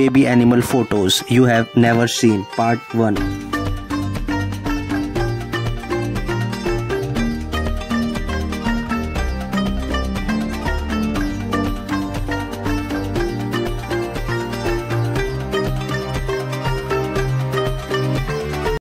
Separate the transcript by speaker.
Speaker 1: baby animal photos you have never seen. Part 1